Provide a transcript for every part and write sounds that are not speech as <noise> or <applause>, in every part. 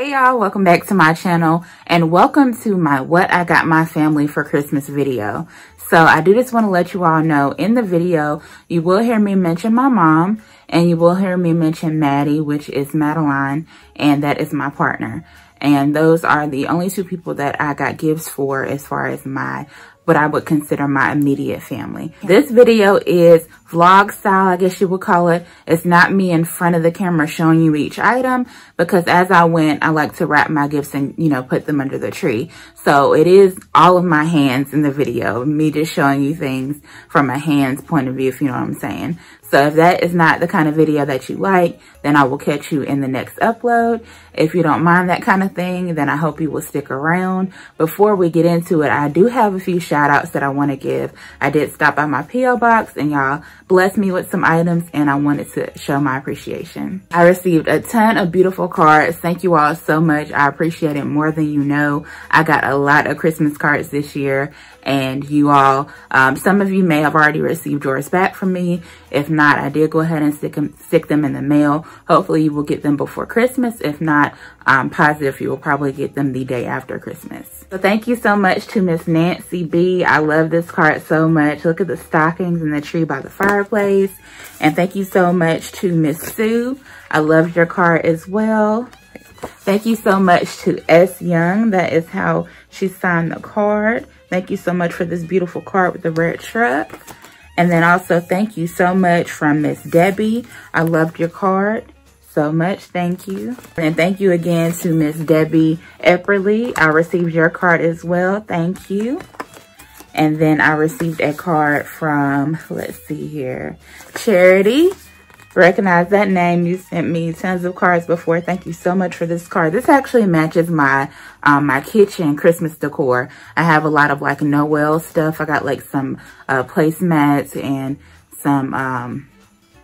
Hey y'all, welcome back to my channel and welcome to my what I got my family for Christmas video. So I do just want to let you all know in the video, you will hear me mention my mom and you will hear me mention Maddie, which is Madeline, and that is my partner. And those are the only two people that I got gifts for as far as my what I would consider my immediate family. This video is vlog style, I guess you would call it. It's not me in front of the camera showing you each item because as I went, I like to wrap my gifts and, you know, put them under the tree. So it is all of my hands in the video, me just showing you things from a hands point of view, if you know what I'm saying. So if that is not the kind of video that you like, then I will catch you in the next upload. If you don't mind that kind of thing, then I hope you will stick around. Before we get into it, I do have a few shout outs that I want to give. I did stop by my P.O. box and y'all blessed me with some items and I wanted to show my appreciation. I received a ton of beautiful cards. Thank you all so much. I appreciate it more than you know. I got a lot of Christmas cards this year and you all, um, some of you may have already received yours back from me. If not, I did go ahead and stick them, stick them in the mail. Hopefully you will get them before Christmas. If not, I'm positive you will probably get them the day after Christmas. So thank you so much to Miss Nancy B. I love this card so much. Look at the stockings and the tree by the fireplace. And thank you so much to Miss Sue. I loved your card as well. Thank you so much to S. Young. That is how she signed the card. Thank you so much for this beautiful card with the red truck. And then also thank you so much from Miss Debbie. I loved your card so much. Thank you. And thank you again to Miss Debbie Epperly. I received your card as well. Thank you. And then I received a card from, let's see here, Charity recognize that name. You sent me tons of cards before. Thank you so much for this card. This actually matches my um, my kitchen Christmas decor. I have a lot of like Noel stuff. I got like some uh, placemats and some, um,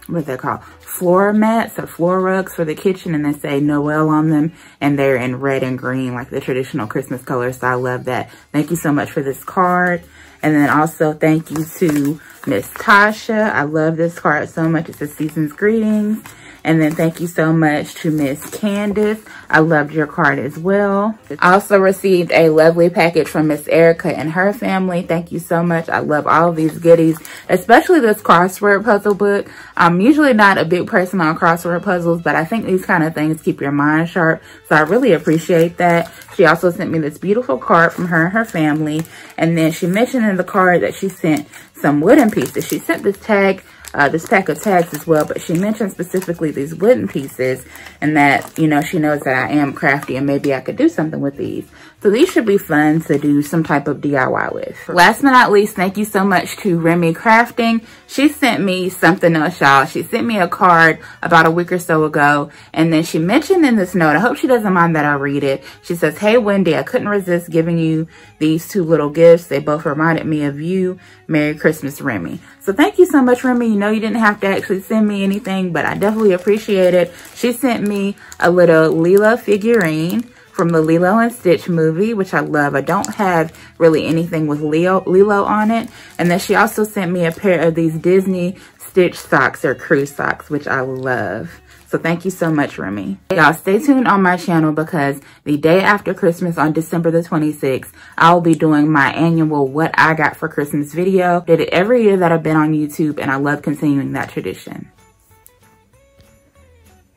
what they call floor mats or floor rugs for the kitchen and they say Noel on them and they're in red and green like the traditional Christmas colors. So I love that. Thank you so much for this card. And then also thank you to Miss Tasha. I love this card so much. It's a season's greetings. And then thank you so much to Miss Candace. I loved your card as well. Also received a lovely package from Miss Erica and her family. Thank you so much. I love all these goodies, especially this crossword puzzle book. I'm usually not a big person on crossword puzzles, but I think these kind of things keep your mind sharp. So I really appreciate that. She also sent me this beautiful card from her and her family. And then she mentioned in the card that she sent some wooden pieces. She sent this tag uh, this pack of tags as well, but she mentioned specifically these wooden pieces and that, you know, she knows that I am crafty and maybe I could do something with these. So these should be fun to do some type of DIY with. Last but not least, thank you so much to Remy Crafting. She sent me something else, y'all. She sent me a card about a week or so ago. And then she mentioned in this note, I hope she doesn't mind that I read it. She says, Hey, Wendy, I couldn't resist giving you these two little gifts. They both reminded me of you. Merry Christmas, Remy. So thank you so much, Remy. You know you didn't have to actually send me anything, but I definitely appreciate it. She sent me a little Lilo figurine from the Lilo and Stitch movie, which I love. I don't have really anything with Leo, Lilo on it. And then she also sent me a pair of these Disney Stitch socks or crew socks, which I love. So thank you so much, Remy. Y'all stay tuned on my channel because the day after Christmas on December the 26th, I'll be doing my annual What I Got for Christmas video. Did it every year that I've been on YouTube and I love continuing that tradition.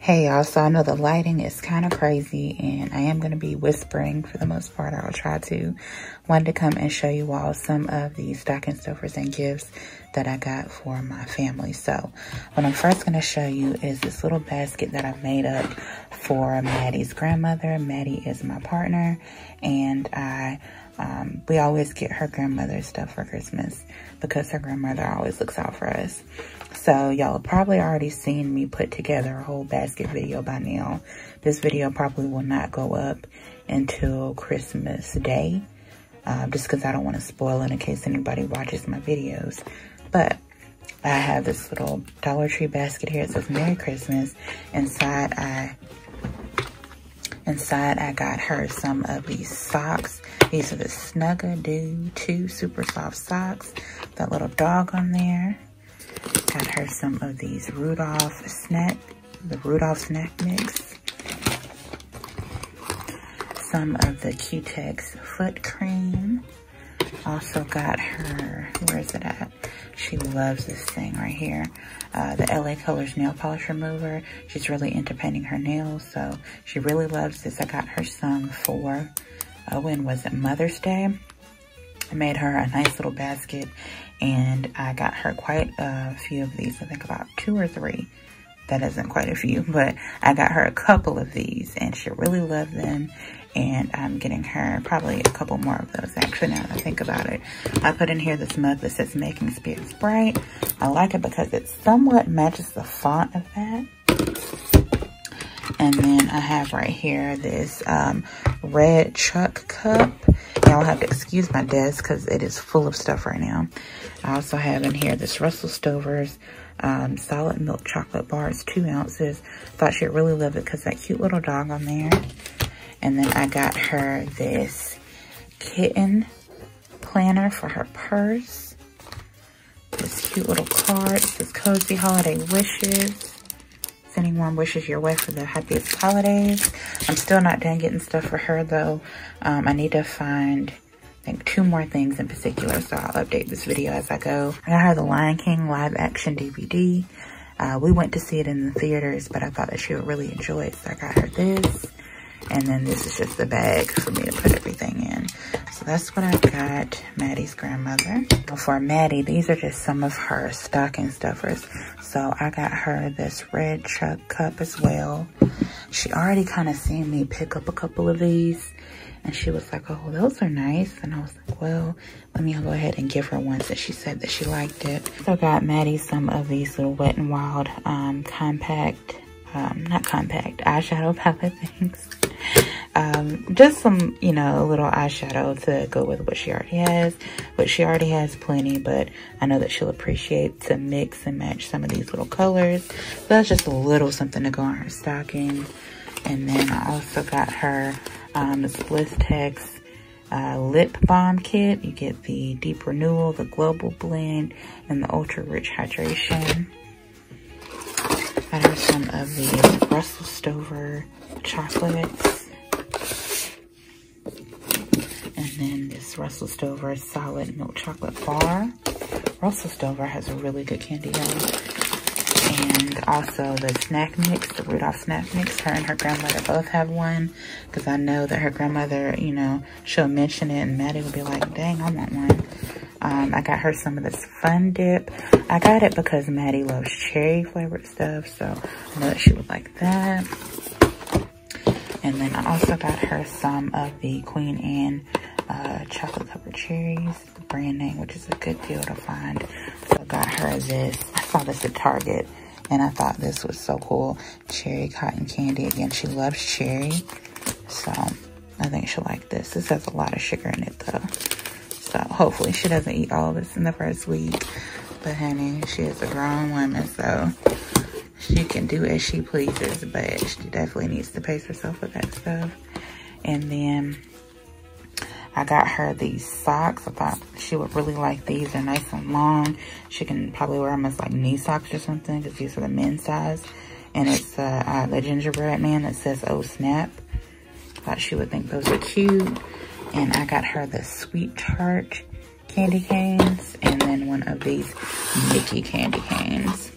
Hey y'all, so I know the lighting is kind of crazy and I am going to be whispering for the most part. I'll try to. Wanted to come and show you all some of the stocking stuffers and gifts that I got for my family. So what I'm first going to show you is this little basket that I've made up for Maddie's grandmother. Maddie is my partner and I um, we always get her grandmother stuff for Christmas because her grandmother always looks out for us. So y'all probably already seen me put together a whole basket video by now. This video probably will not go up until Christmas Day. Uh, just because I don't want to spoil it in case anybody watches my videos. But I have this little Dollar Tree basket here. It says Merry Christmas. Inside I inside I got her some of these socks. These are the Snugga 2 super soft socks. That little dog on there. Got her some of these Rudolph snack, the Rudolph snack mix. some of the Cutex foot cream. Also got her, where is it at? She loves this thing right here. Uh, the LA Colors nail polish remover. She's really into painting her nails, so she really loves this. I got her some for, uh, when was it, Mother's Day? I made her a nice little basket and I got her quite a few of these, I think about two or three. That isn't quite a few, <laughs> but I got her a couple of these and she really loved them. And I'm getting her probably a couple more of those actually now that I think about it. I put in here this mug that says Making Spirits Bright. I like it because it somewhat matches the font of that. And then I have right here this um, red chuck cup. Y'all have to excuse my desk because it is full of stuff right now. I also have in here this Russell Stover's um, solid milk chocolate bar. It's two ounces. Thought she'd really love it because that cute little dog on there. And then I got her this kitten planner for her purse. This cute little card. This cozy holiday wishes. Sending warm wishes your way for the happiest holidays. I'm still not done getting stuff for her though. Um, I need to find think two more things in particular, so I'll update this video as I go. I got her the Lion King live action DVD. Uh, we went to see it in the theaters, but I thought that she would really enjoy it, so I got her this. And then this is just the bag for me to put everything in. So that's what I got Maddie's grandmother. For Maddie, these are just some of her stocking stuffers. So I got her this red chuck cup as well. She already kind of seen me pick up a couple of these. And she was like, oh, those are nice. And I was like, well, let me go ahead and give her one since she said that she liked it. So I got Maddie some of these little Wet n Wild um, compact, um, not compact, eyeshadow palette things. Um, just some, you know, a little eyeshadow to go with what she already has. But she already has plenty, but I know that she'll appreciate to mix and match some of these little colors. So that's just a little something to go on her stocking. And then I also got her um, this Blistex uh, lip balm kit. You get the deep renewal, the global blend, and the ultra rich hydration. I have some of the Russell Stover chocolates. And then this Russell Stover solid milk chocolate bar. Russell Stover has a really good candy, y'all and also the snack mix, the Rudolph snack mix. Her and her grandmother both have one because I know that her grandmother, you know, she'll mention it and Maddie will be like, dang, I want one. Um, I got her some of this Fun Dip. I got it because Maddie loves cherry flavored stuff, so I know that she would like that. And then I also got her some of the Queen Anne uh, chocolate covered cherries, the brand name, which is a good deal to find. So I got her this. I saw this at Target and I thought this was so cool. Cherry cotton candy. Again, she loves cherry. So I think she'll like this. This has a lot of sugar in it though. So hopefully she doesn't eat all of this in the first week. But honey, she is a grown woman, so she can do as she pleases, but she definitely needs to pace herself with that stuff. And then I got her these socks. I thought she would really like these. They're nice and long. She can probably wear them as like knee socks or something because these are the men's size. And it's uh, uh, the gingerbread man that says, oh snap. Thought she would think those are cute. And I got her the Sweet Tart candy canes and then one of these Mickey candy canes.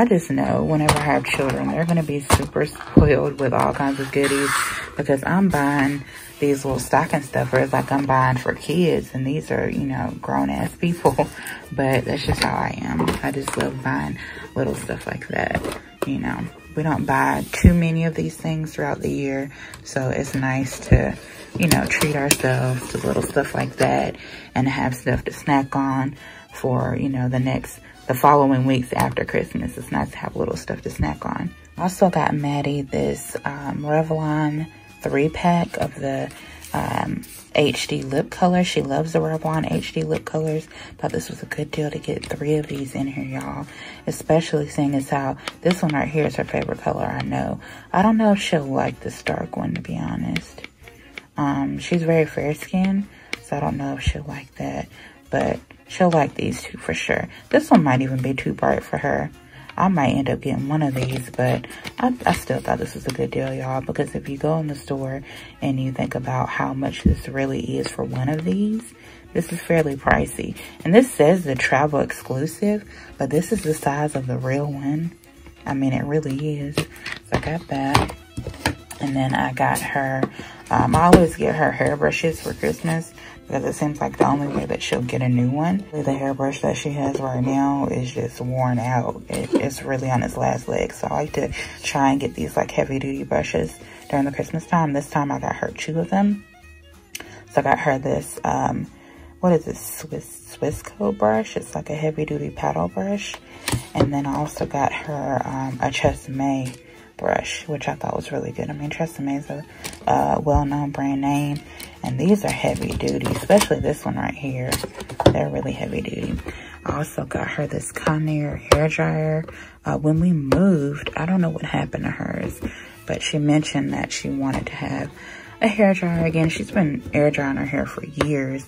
I just know whenever I have children, they're going to be super spoiled with all kinds of goodies because I'm buying these little stocking stuffers like I'm buying for kids and these are, you know, grown ass people, <laughs> but that's just how I am. I just love buying little stuff like that, you know. We don't buy too many of these things throughout the year, so it's nice to, you know, treat ourselves to little stuff like that and have stuff to snack on for, you know, the next the following weeks after Christmas. It's nice to have little stuff to snack on. Also got Maddie this um, Revlon three pack of the um, HD lip color. She loves the Revlon HD lip colors. Thought this was a good deal to get three of these in here, y'all. Especially seeing as how this one right here is her favorite color, I know. I don't know if she'll like this dark one, to be honest. Um, she's very fair skinned, so I don't know if she'll like that. But She'll like these two for sure. This one might even be too bright for her. I might end up getting one of these, but I, I still thought this was a good deal, y'all, because if you go in the store and you think about how much this really is for one of these, this is fairly pricey. And this says the travel exclusive, but this is the size of the real one. I mean, it really is. So I got that. And then I got her, um, I always get her hairbrushes for Christmas because it seems like the only way that she'll get a new one. The hairbrush that she has right now is just worn out. It, it's really on its last leg. So I like to try and get these like heavy duty brushes during the Christmas time. This time I got her two of them. So I got her this, um, what is this, Swiss, Swissco brush. It's like a heavy duty paddle brush. And then I also got her um, a Tresemme brush, which I thought was really good. I mean, Tresemme is a uh, well-known brand name, and these are heavy duty, especially this one right here. They're really heavy duty. I also got her this Conair hair dryer. Uh, when we moved, I don't know what happened to hers, but she mentioned that she wanted to have a hair dryer again. She's been air drying her hair for years,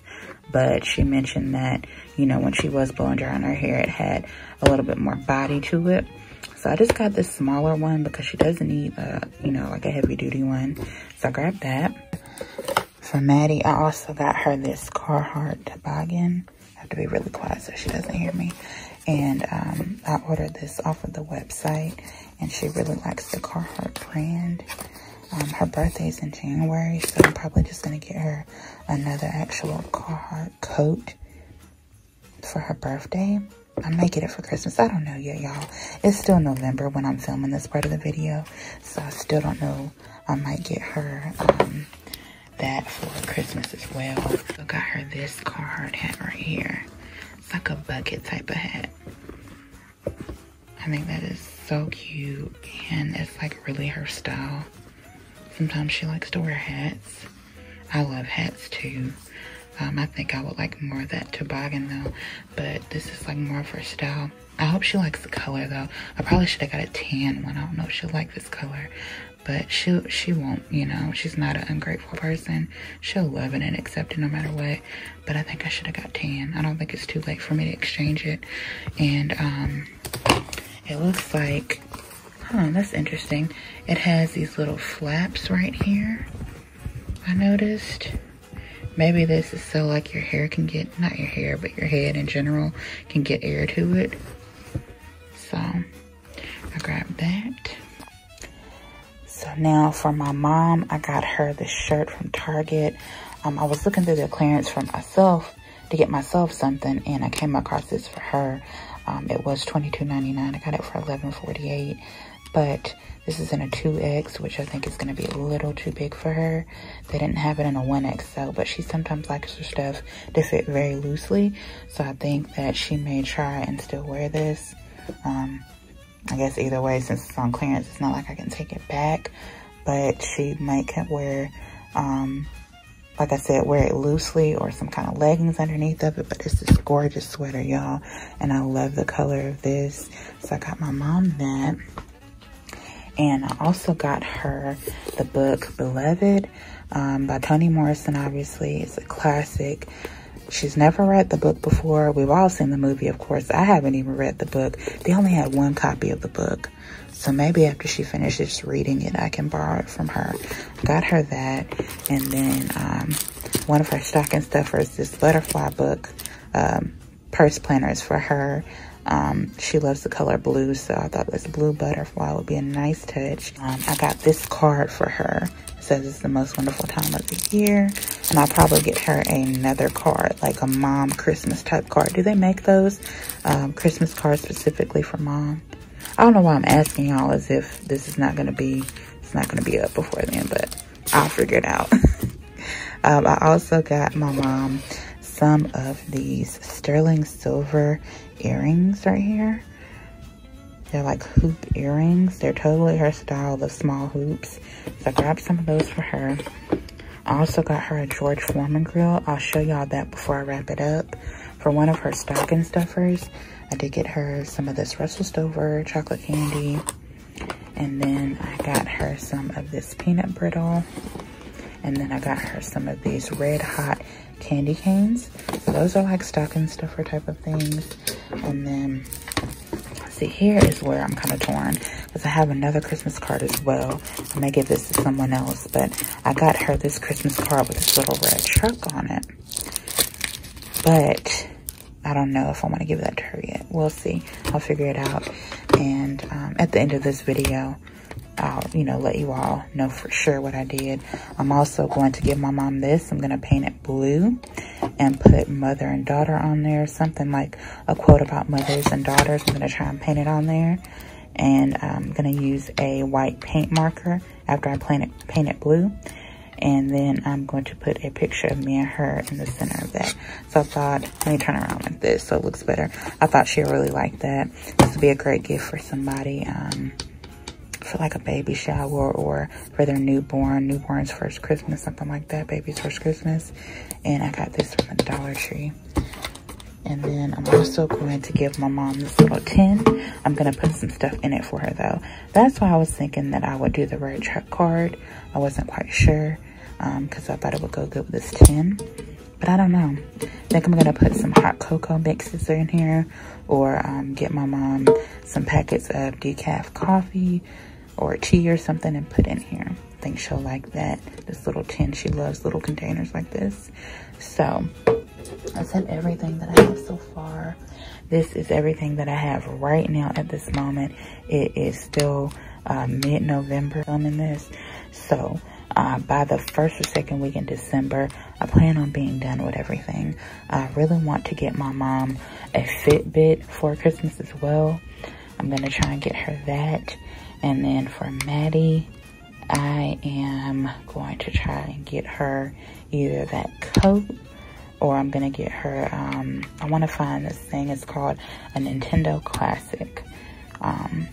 but she mentioned that, you know, when she was blowing drying her hair, it had a little bit more body to it. So I just got this smaller one because she doesn't need, a, you know, like a heavy duty one. So I grabbed that. For Maddie, I also got her this Carhartt toboggan. I have to be really quiet so she doesn't hear me. And um, I ordered this off of the website and she really likes the Carhartt brand. Um, her birthday's in January, so I'm probably just going to get her another actual Carhartt coat for her birthday. I may get it for Christmas. I don't know yet, y'all. It's still November when I'm filming this part of the video. So I still don't know. I might get her um, that for Christmas as well. I got her this Carhartt hat right here. It's like a bucket type of hat. I think that is so cute. And it's like really her style. Sometimes she likes to wear hats. I love hats too. Um, I think I would like more of that toboggan though, but this is like more of her style. I hope she likes the color though. I probably should have got a tan one. I don't know if she'll like this color, but she she won't, you know, she's not an ungrateful person. She'll love it and accept it no matter what, but I think I should have got tan. I don't think it's too late for me to exchange it. And um, it looks like, huh, that's interesting. It has these little flaps right here, I noticed. Maybe this is so like your hair can get, not your hair, but your head in general can get air to it. So I grabbed that. So now for my mom, I got her this shirt from Target. Um, I was looking through the clearance for myself to get myself something and I came across this for her. Um, it was $22.99. I got it for $11.48 but this is in a 2X, which I think is going to be a little too big for her. They didn't have it in a 1XL, but she sometimes likes her stuff to fit very loosely. So I think that she may try and still wear this. Um, I guess either way, since it's on clearance, it's not like I can take it back. But she might wear, um, like I said, wear it loosely or some kind of leggings underneath of it. But it's this gorgeous sweater, y'all. And I love the color of this. So I got my mom that. And I also got her the book Beloved um, by Toni Morrison, obviously. It's a classic. She's never read the book before. We've all seen the movie, of course. I haven't even read the book. They only had one copy of the book. So maybe after she finishes reading it, I can borrow it from her. Got her that. And then um, one of her stocking stuffers, this butterfly book, um, purse planners for her. Um, she loves the color blue, so I thought this blue butterfly would be a nice touch. Um, I got this card for her. It says it's the most wonderful time of the year. And I'll probably get her another card, like a mom Christmas type card. Do they make those um, Christmas cards specifically for mom? I don't know why I'm asking y'all as if this is not going to be, it's not going to be up before then, but I'll figure it out. <laughs> um, I also got my mom some of these sterling silver earrings right here. They're like hoop earrings. They're totally her style, the small hoops. So I grabbed some of those for her. I also got her a George Foreman grill. I'll show y'all that before I wrap it up. For one of her stocking stuffers, I did get her some of this Russell Stover chocolate candy. And then I got her some of this peanut brittle. And then I got her some of these red hot candy canes. So those are like stocking stuffer type of things. And then see, here is where I'm kind of torn because I have another Christmas card as well. I may give this to someone else, but I got her this Christmas card with this little red truck on it. But I don't know if I want to give that to her yet. We'll see. I'll figure it out. And um, at the end of this video, I'll, you know, let you all know for sure what I did. I'm also going to give my mom this. I'm going to paint it blue and put mother and daughter on there. Something like a quote about mothers and daughters. I'm going to try and paint it on there. And I'm going to use a white paint marker after I paint it, paint it blue. And then I'm going to put a picture of me and her in the center of that. So I thought, let me turn around like this so it looks better. I thought she'd really like that. This would be a great gift for somebody. Um, for like a baby shower or for their newborn, newborn's first Christmas, something like that, baby's first Christmas. And I got this from the Dollar Tree. And then I'm also going to give my mom this little tin. I'm going to put some stuff in it for her though. That's why I was thinking that I would do the red truck card. I wasn't quite sure because um, I thought it would go good with this tin. But I don't know. I think I'm going to put some hot cocoa mixes in here or um, get my mom some packets of decaf coffee or tea or something and put in here. I think she'll like that. This little tin, she loves little containers like this. So said everything that I have so far. This is everything that I have right now at this moment. It is still uh, mid-November filming this. So uh, by the first or second week in December, I plan on being done with everything. I really want to get my mom a Fitbit for Christmas as well. I'm going to try and get her that. And then for Maddie, I am going to try and get her either that coat or I'm going to get her, um, I want to find this thing. It's called a Nintendo Classic. Um,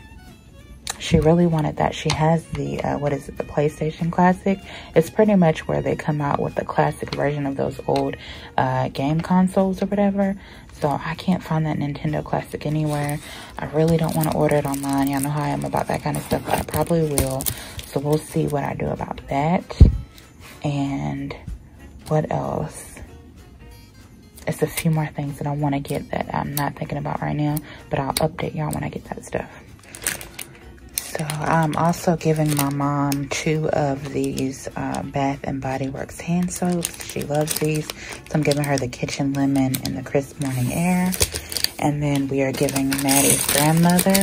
she really wanted that. She has the, uh, what is it, the PlayStation Classic. It's pretty much where they come out with the classic version of those old uh, game consoles or whatever. So I can't find that Nintendo Classic anywhere. I really don't want to order it online. Y'all know how I am about that kind of stuff, but I probably will. So we'll see what I do about that. And what else? It's a few more things that I want to get that I'm not thinking about right now, but I'll update y'all when I get that stuff. So I'm also giving my mom two of these uh, Bath and Body Works hand soaps. She loves these. So I'm giving her the Kitchen Lemon and the Crisp Morning Air. And then we are giving Maddie's grandmother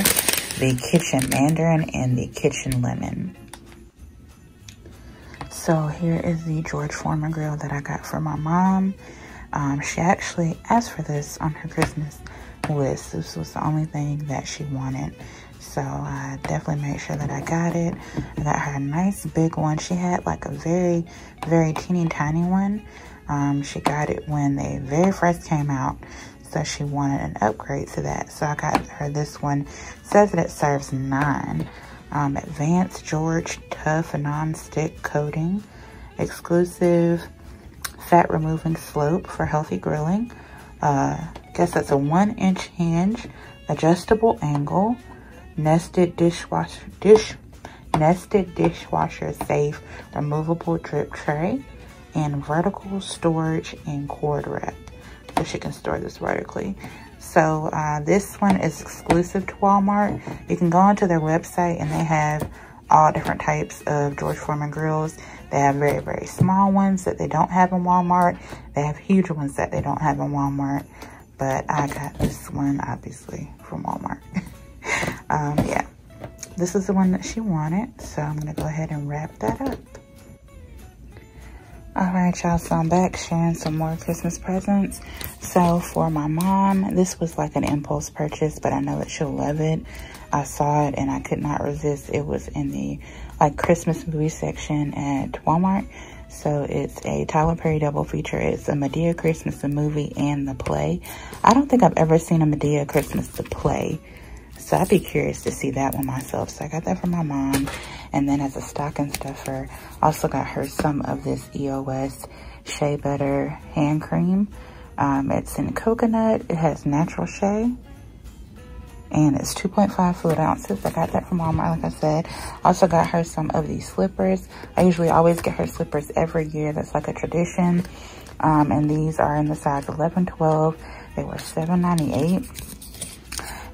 the Kitchen Mandarin and the Kitchen Lemon. So here is the George Foreman grill that I got for my mom. Um, she actually asked for this on her Christmas list. This was the only thing that she wanted. So I definitely made sure that I got it. I got her a nice big one. She had like a very, very teeny tiny one. Um, she got it when they very first came out. So she wanted an upgrade to that. So I got her this one. It says that it serves nine. Um, Advanced George Tough Non-Stick Coating. Exclusive fat removing slope for healthy grilling. Uh, guess that's a one inch hinge, adjustable angle, nested dishwasher dish nested dishwasher safe removable drip tray and vertical storage and cord wrap. So she can store this vertically. So uh, this one is exclusive to walmart. You can go onto their website and they have all different types of george foreman grills. They have very very small ones that they don't have in walmart. They have huge ones that they don't have in walmart. But i got this one obviously from walmart <laughs> um, yeah, this is the one that she wanted. So I'm to go ahead and wrap that up. All right, y'all, so I'm back sharing some more Christmas presents. So for my mom, this was like an impulse purchase, but I know that she'll love it. I saw it and I could not resist. It was in the like Christmas movie section at Walmart. So it's a Tyler Perry double feature. It's a Madea Christmas, the movie and the play. I don't think I've ever seen a Madea Christmas, the play. So I'd be curious to see that one myself. So I got that from my mom. And then as a stocking stuffer, also got her some of this EOS Shea Butter hand cream. Um, it's in coconut. It has natural shea. And it's 2.5 fluid ounces. I got that from Walmart, like I said. Also got her some of these slippers. I usually always get her slippers every year. That's like a tradition. Um, and these are in the size 11, 12. They were $7.98.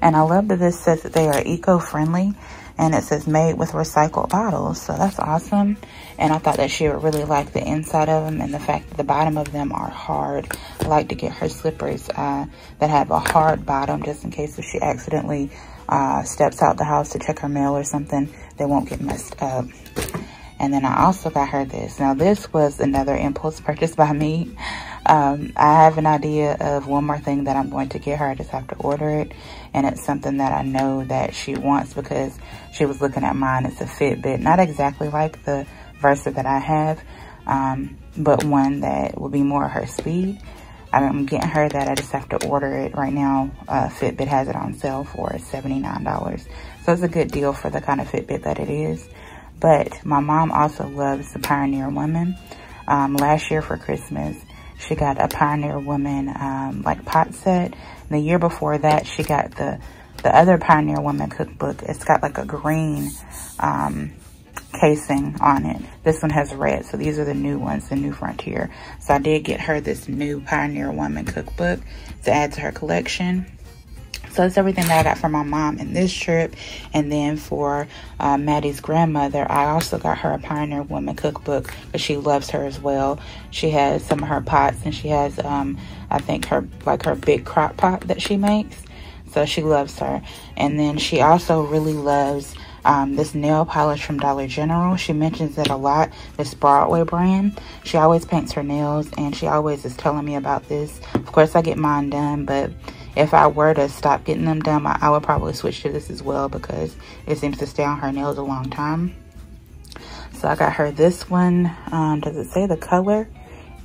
And I love that this says that they are eco-friendly and it says made with recycled bottles. So that's awesome. And I thought that she would really like the inside of them and the fact that the bottom of them are hard. I like to get her slippers uh, that have a hard bottom just in case if she accidentally uh, steps out the house to check her mail or something, they won't get messed up. And then I also got her this. Now this was another impulse purchase by me. Um, I have an idea of one more thing that I'm going to get her. I just have to order it. And it's something that I know that she wants because she was looking at mine. It's a Fitbit. Not exactly like the Versa that I have, um, but one that will be more her speed. I'm getting her that. I just have to order it right now. Uh, Fitbit has it on sale for $79. So it's a good deal for the kind of Fitbit that it is. But my mom also loves the Pioneer Woman. Um, last year for Christmas, she got a Pioneer Woman um, like pot set. And the year before that, she got the the other Pioneer Woman cookbook. It's got like a green um, casing on it. This one has red, so these are the new ones, the new Frontier. So I did get her this new Pioneer Woman cookbook to add to her collection. So that's everything that I got for my mom in this trip. And then for uh, Maddie's grandmother, I also got her a Pioneer Woman cookbook because she loves her as well. She has some of her pots and she has, um, I think, her like her big crock pot that she makes. So she loves her. And then she also really loves um, this nail polish from Dollar General. She mentions it a lot, this Broadway brand. She always paints her nails and she always is telling me about this. Of course, I get mine done, but if I were to stop getting them done, I, would probably switch to this as well because it seems to stay on her nails a long time. So I got her this one. Um, does it say the color?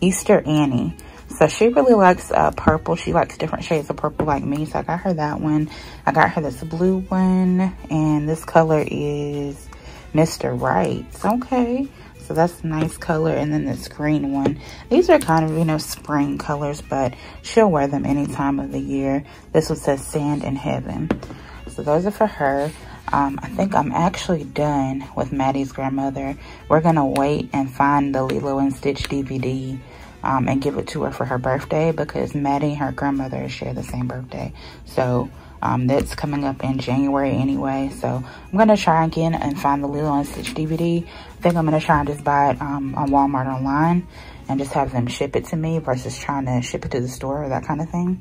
Easter Annie. So she really likes uh, purple. She likes different shades of purple like me. So I got her that one. I got her this blue one. And this color is Mr. Right. Okay. So that's a nice color. And then this green one. These are kind of, you know, spring colors, but she'll wear them any time of the year. This one says Sand in Heaven. So those are for her. Um, I think I'm actually done with Maddie's grandmother. We're going to wait and find the Lilo and Stitch DVD um, and give it to her for her birthday because Maddie and her grandmother share the same birthday. So um, that's coming up in January anyway. So I'm going to try again and find the Lilo Stitch DVD. I think I'm going to try and just buy it um, on Walmart online and just have them ship it to me versus trying to ship it to the store or that kind of thing.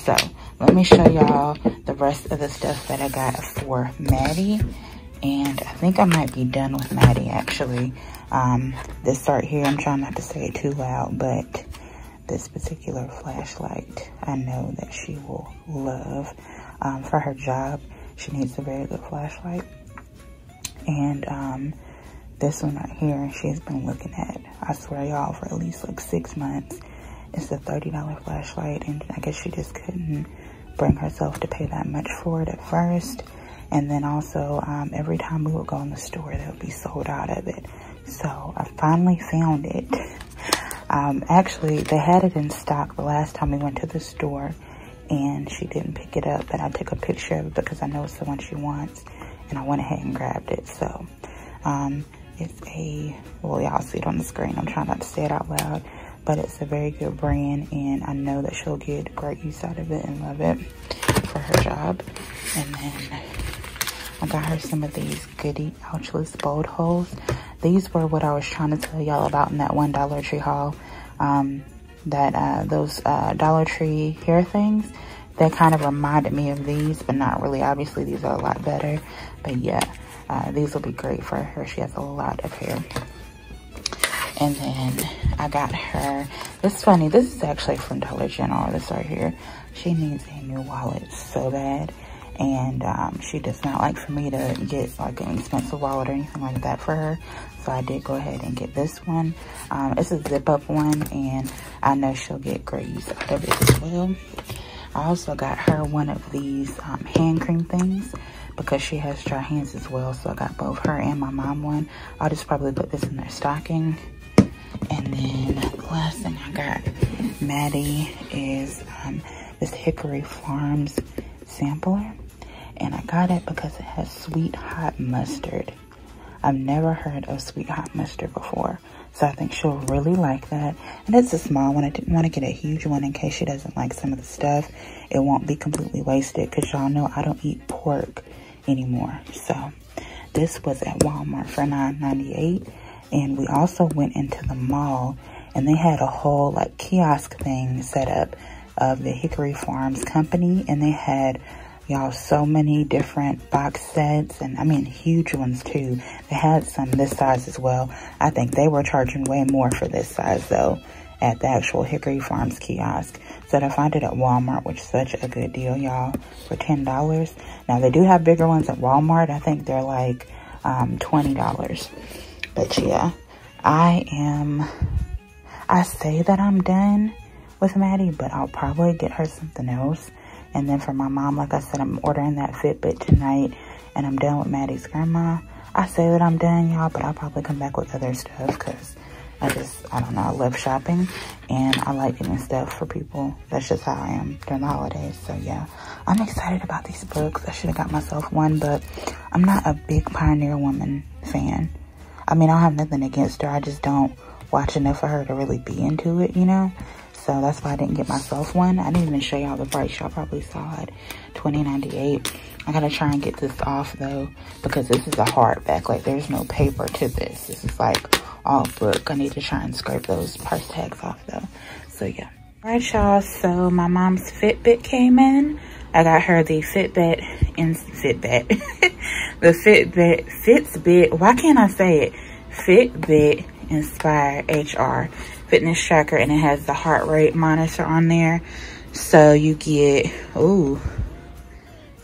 So let me show y'all the rest of the stuff that I got for Maddie. And I think I might be done with Maddie actually. Um, this right here, I'm trying not to say it too loud, but this particular flashlight, I know that she will love um, for her job. She needs a very good flashlight. And um, this one right here, she's been looking at, I swear y'all, for at least like six months. It's a $30 flashlight and I guess she just couldn't bring herself to pay that much for it at first. And then also, um, every time we would go in the store, they would be sold out of it. So I finally found it. <laughs> Um, actually, they had it in stock the last time we went to the store and she didn't pick it up. And I took a picture of it because I know it's the one she wants. And I went ahead and grabbed it. So um, it's a, well, y'all see it on the screen. I'm trying not to say it out loud. But it's a very good brand. And I know that she'll get great use out of it and love it for her job. And then I got her some of these Goody Ouchless Bold Holes. These were what I was trying to tell y'all about in that one Dollar Tree haul. Um, that uh, those uh, Dollar Tree hair things, they kind of reminded me of these, but not really. Obviously, these are a lot better. But yeah, uh, these will be great for her. She has a lot of hair. And then I got her, this is funny, this is actually from Dollar General, this right here. She needs a new wallet so bad. And um, she does not like for me to get like an expensive wallet or anything like that for her. So I did go ahead and get this one. Um, it's a zip up one and I know she'll get great use out of it as well. I also got her one of these um, hand cream things because she has dry hands as well. So I got both her and my mom one. I'll just probably put this in their stocking. And then the last thing I got Maddie is um, this Hickory Farms sampler. And I got it because it has sweet hot mustard. I've never heard of sweet hot mustard before. So I think she'll really like that. And it's a small one. I didn't want to get a huge one in case she doesn't like some of the stuff. It won't be completely wasted because y'all know I don't eat pork anymore. So this was at Walmart for $9.98. And we also went into the mall and they had a whole like kiosk thing set up of the Hickory Farms company. And they had y'all so many different box sets and I mean huge ones too. They had some this size as well. I think they were charging way more for this size though at the actual Hickory Farms kiosk. So I find it at Walmart, which is such a good deal, y'all, for $10. Now, they do have bigger ones at Walmart. I think they're like um, $20. But yeah, I am, I say that I'm done with Maddie, but I'll probably get her something else. And then for my mom, like I said, I'm ordering that Fitbit tonight and I'm done with Maddie's grandma. I say that I'm done, y'all, but I'll probably come back with other stuff because I just, I don't know, I love shopping and I like getting stuff for people. That's just how I am during the holidays. So yeah, I'm excited about these books. I should have got myself one, but I'm not a big Pioneer Woman fan. I mean, I don't have nothing against her. I just don't watch enough for her to really be into it, you know? So that's why I didn't get myself one. I didn't even show y'all the price. Y'all probably saw it, $20.98. I gotta try and get this off though, because this is a hardback. Like there's no paper to this. This is like all book. I need to try and scrape those price tags off though. So yeah. All right, y'all. So my mom's Fitbit came in. I got her the Fitbit in Fitbit. <laughs> the Fitbit, Fitbit, why can't I say it? Fitbit Inspire HR fitness tracker and it has the heart rate monitor on there. So you get, ooh,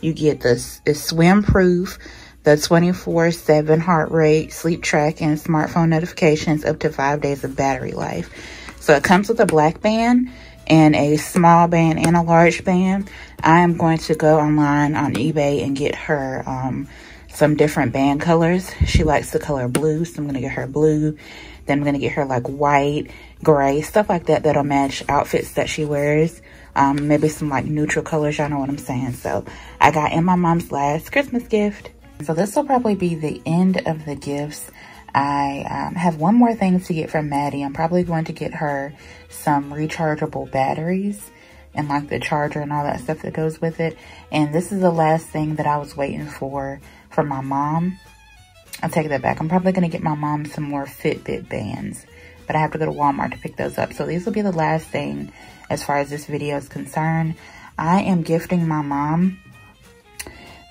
you get this, it's swim proof, the 24-7 heart rate, sleep tracking, smartphone notifications, up to five days of battery life. So it comes with a black band and a small band and a large band. I am going to go online on eBay and get her um, some different band colors. She likes the color blue, so I'm going to get her blue. Then I'm going to get her like white, gray, stuff like that that'll match outfits that she wears. Um, maybe some like neutral colors, y'all know what I'm saying. So I got in my mom's last Christmas gift. So this will probably be the end of the gifts. I um, have one more thing to get from Maddie. I'm probably going to get her some rechargeable batteries and like the charger and all that stuff that goes with it. And this is the last thing that I was waiting for for my mom. I'll take that back. I'm probably going to get my mom some more Fitbit bands, but I have to go to Walmart to pick those up. So these will be the last thing as far as this video is concerned. I am gifting my mom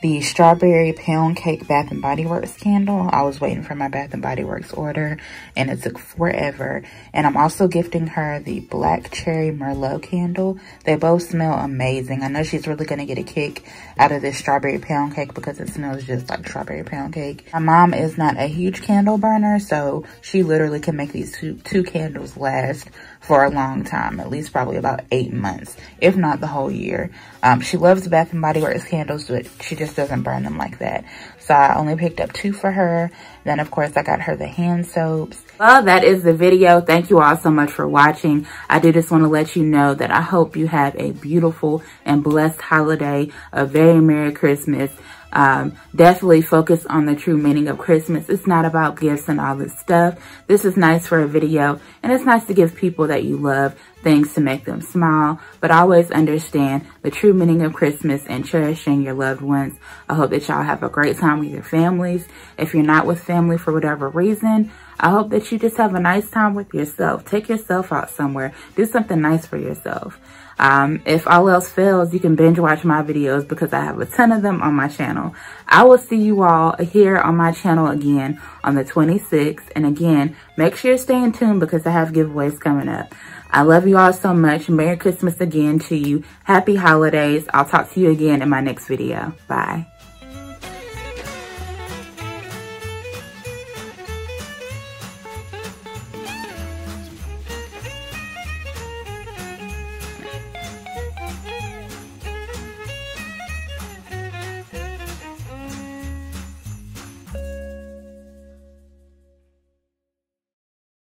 the strawberry pound cake Bath and Body Works candle. I was waiting for my Bath and Body Works order and it took forever. And I'm also gifting her the black cherry Merlot candle. They both smell amazing. I know she's really to get a kick out of this strawberry pound cake because it smells just like strawberry pound cake. My mom is not a huge candle burner, so she literally can make these two, two candles last for a long time, at least probably about eight months, if not the whole year. Um, she loves Bath and Body Works candles, but she just doesn't burn them like that. So I only picked up two for her. Then, of course, I got her the hand soaps. Well, that is the video. Thank you all so much for watching. I do just want to let you know that I hope you have a beautiful and blessed holiday, a very Merry Christmas. Um, definitely focus on the true meaning of Christmas. It's not about gifts and all this stuff. This is nice for a video and it's nice to give people that you love things to make them smile, but always understand the true meaning of Christmas and cherishing your loved ones. I hope that y'all have a great time with your families. If you're not with family for whatever reason, I hope that you just have a nice time with yourself. Take yourself out somewhere. Do something nice for yourself. Um, if all else fails, you can binge watch my videos because I have a ton of them on my channel. I will see you all here on my channel again on the 26th. And again, make sure you stay in tune because I have giveaways coming up. I love you all so much. Merry Christmas again to you. Happy holidays. I'll talk to you again in my next video. Bye.